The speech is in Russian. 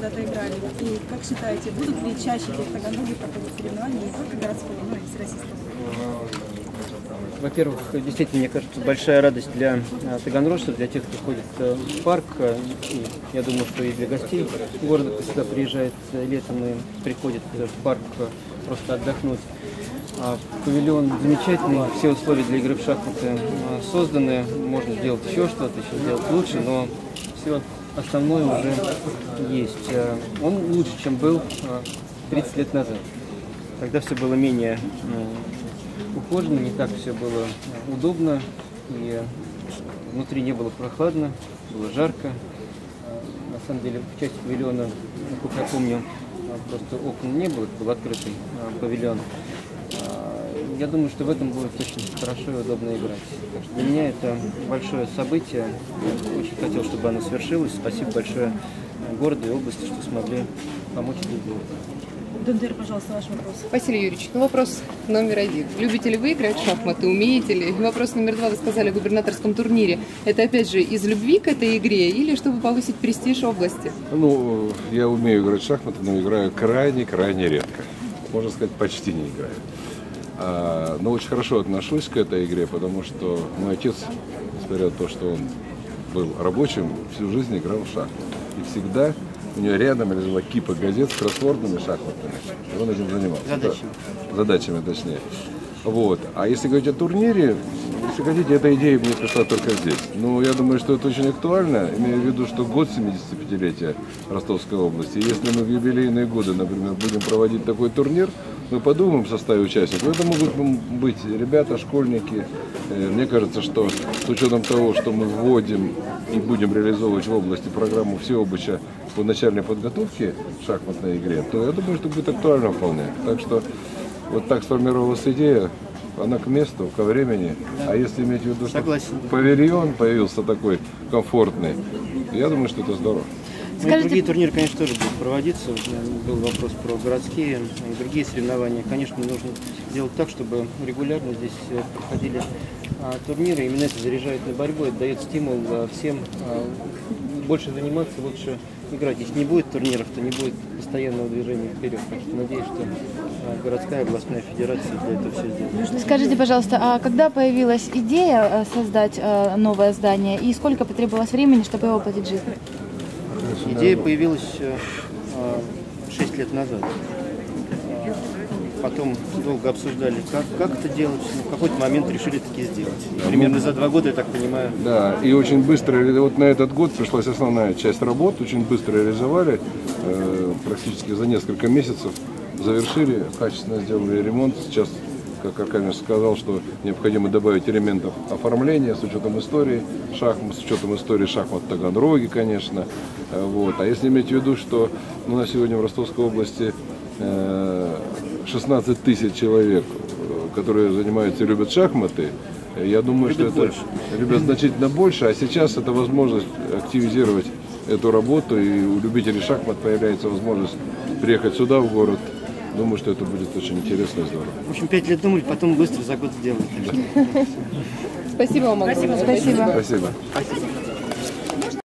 когда-то играли. И как считаете, будут ли чаще Таганроге проходить соревнования не только городского, но и всероссийского? Во-первых, действительно, мне кажется, большая радость для э, таганрожцев, для тех, кто ходит э, в парк. э, И я думаю, что и для гостей города, кто сюда приезжает летом и приходит в парк просто отдохнуть. А Павильон замечательный, все условия для игры в шахматы созданы, можно сделать еще что-то, еще сделать лучше, но все основное уже есть. Э, Он лучше, чем был э, 30 лет назад. Тогда все было менее э, ухоженно, не так все было э, удобно, и э, внутри не было прохладно, было жарко. Э, На самом деле, в части павильона, насколько я помню, э, просто окон не было, это был открытый э, павильон. Я думаю, что в этом будет очень хорошо и удобно играть. Так что для меня это большое событие. Я очень хотел, чтобы оно свершилось. Спасибо большое городу и области, что смогли помочь это сделать. Дундер, пожалуйста, ваш вопрос. Василий Юрьевич, ну вопрос номер один. Любите ли вы играть в шахматы, умеете ли? И вопрос номер два, вы сказали о губернаторском турнире. Это опять же из любви к этой игре или чтобы повысить престиж области? Ну, я умею играть в шахматы, но играю крайне-крайне редко. Можно сказать, почти не играю. А, но очень хорошо отношусь к этой игре, потому что мой отец, несмотря на то, что он был рабочим, всю жизнь играл в шахматы. И всегда у него рядом лежала кипа газет с кроссвордными шахматами. И он этим занимался. Задачами. Да, задачами, точнее. Вот. А если говорить о турнире, если хотите, эта идея мне пришла только здесь. Но я думаю, что это очень актуально, имея в виду, что год 75-летия Ростовской области. Если мы в юбилейные годы, например, будем проводить такой турнир, мы подумаем в составе участников. Это могут быть ребята, школьники. Э, Мне кажется, что с учетом того, что мы вводим и будем реализовывать в области программу всеобыча по начальной подготовке в шахматной игре, то я думаю, что будет актуально вполне. Так что вот так сформировалась идея, она к месту, ко времени. А если иметь в виду, что Согласен. павильон появился такой комфортный, я думаю, что это здорово. Ну, и другие турниры, конечно, тоже будут проводиться. Э, Был вопрос про городские и другие соревнования. Конечно, нужно сделать так, чтобы регулярно здесь э, проходили а, турниры. Именно это заряжает на борьбу, это дает стимул а, всем а, больше заниматься, лучше играть. Если не будет турниров, то не будет постоянного движения вперед. Так что надеюсь, что а, городская областная федерация для этого все сделает. Скажите, пожалуйста, а когда появилась идея э, создать э, новое здание и сколько потребовалось времени, чтобы его воплотить в жизнь? Идея появилась 6 лет назад. Потом долго обсуждали, как, как это делать. Но в какой-то момент решили таки сделать. Примерно за два года, я так понимаю, Да, и очень быстро, вот на этот год пришлась основная часть работ, очень быстро реализовали, э, практически за несколько месяцев завершили, качественно сделали ремонт. Сейчас, как Аркадьевич сказал, что необходимо добавить элементов оформления с учетом истории шахмат, с учетом истории шахмат Таганроги, конечно. Э, Вот. А если иметь в виду, что у нас сегодня в Ростовской области 16 тысяч человек, э, которые занимаются и любят шахматы, э, я думаю, что это любят значительно больше, а сейчас это возможность активизировать эту работу, и у любителей шахмат появляется возможность приехать сюда, в город. Думаю, что это будет очень интересно и здорово. В общем, пять лет думали, потом быстро за год сделали. Так что Спасибо вам огромное. Спасибо. Спасибо. Спасибо.